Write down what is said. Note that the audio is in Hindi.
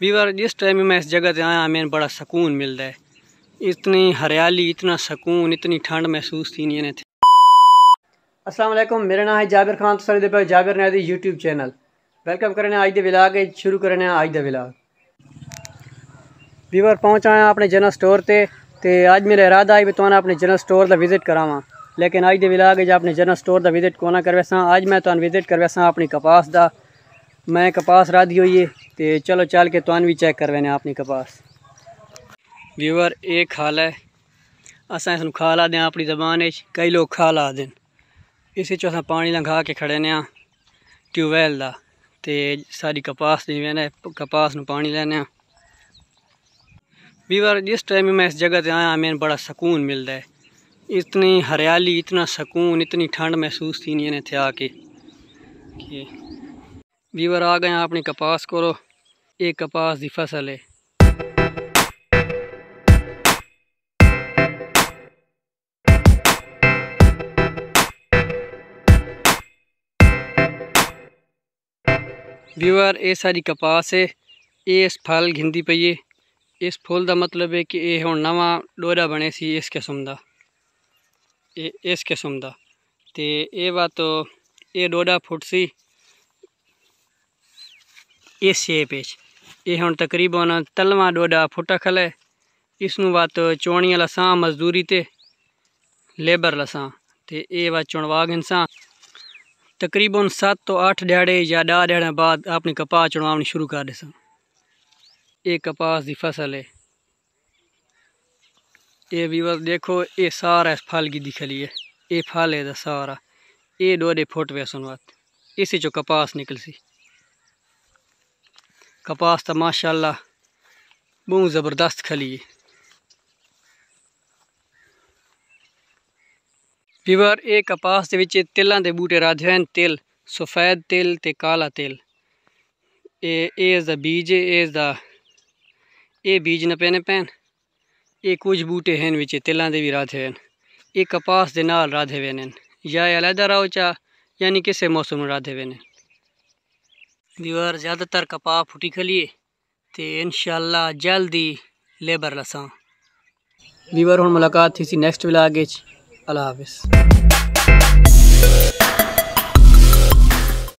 वीवर जिस टाइम में मैं इस जगह से आया, मैंने बड़ा सुकून मिलता है। इतनी हरियाली, इतना सुकून, इतनी ठंड महसूस थी नहीं थी असलम मेरा नाम है जाबिर खान तो सारे पे जाबिर ने यूट्यूब चैनल वेलकम करने आज दे विलाग शुरू करने आज दा विलाग वीवर पहुँच आया अपने जनरल स्टोर से तो अज मेरा इरादा है भी तुम अपने जनरल स्टोर का विज़िट करावा। लेकिन अज के विलाग अपने जनरल स्टोर का विज़िट कौन करवे अज मैं तुम विज़िट करवे अपनी कपास का मैं कपास हुई है तो चलो चल के तुम भी चेक करवाने अपनी कपास। व्यूवर एक खाल है। अस इस खाल आते हैं अपनी जबान कई लोग खा ला आते इस अस पानी लंघा के खड़े ने ट्यूबवैल का तो सारी कपास दी कपास न पानी लैने व्यूवर जिस टाइम मैं इस जगह से आया, मैंने बड़ा सुकून मिलता है। इतनी हरियाली, इतना सुकून, इतनी ठंड महसूस थी नहीं थे आके। वीवर आ गए अपनी कपास करो। एक कपास की फ़सल है। व्यूअर ये सारी कपास है। ये इस फल घिंदी पई है। इस फुल का मतलब है कि ये हूँ नवा डोरा बने सी इस किस्म का इस किस्म का तो ये बात तो ये डोरा फुट सी इस शेप है ये हम तकरीबन तलवा डोडा फुटा खल है इसनों बात चौनिया लसा मजदूरी ते लेबर लसा तो ये बात चुनवा गिनसा तकरीबन सत्त तो अठ दिहाड़े या दह दिहाड़े बाद अपनी कपास चुनवानी शुरू कर देसा ये कपास की फ़सल है ये बस देखो ये सारा इस फल की दिखली है ये फल है सारा ये डोडे फुट पे सुन बात इसी चो कपास निकल सी कपास तो माशाल्लाह बहुत ज़बरदस्त खली है। पीवर ये कपास के तिलों के बूटे राधे हैं। तिल, सफ़ेद तिल ते काला तिल। बीज है इसका ये बीज न पैने पैन। ये कुछ बूटे हैं बिच तिलों के भी राधे हैं। ये कपास के नाल राधे हैं या अलहदा रहो चा, यानी किसी मौसम राधे हुए हैं व्यूअर ज़्यादातर कपा फुटी खलिए तो इन ही लेबर लसा। दीवार हूँ मुलाकात थी सी नैक्सट विलाग अल्लाह हाफिज़।